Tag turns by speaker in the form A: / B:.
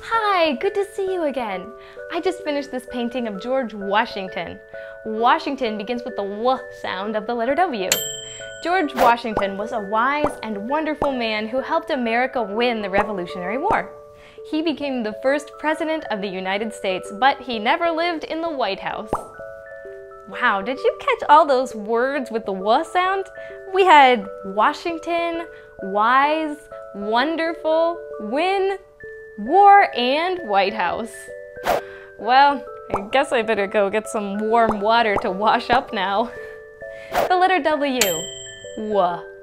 A: Hi, good to see you again. I just finished this painting of George Washington. Washington begins with the W sound of the letter W. George Washington was a wise and wonderful man who helped America win the Revolutionary War. He became the first president of the United States, but he never lived in the White House. Wow, did you catch all those words with the W sound? We had Washington, wise, wonderful, win, war, and White House. Well, I guess I better go get some warm water to wash up now. The letter W. W.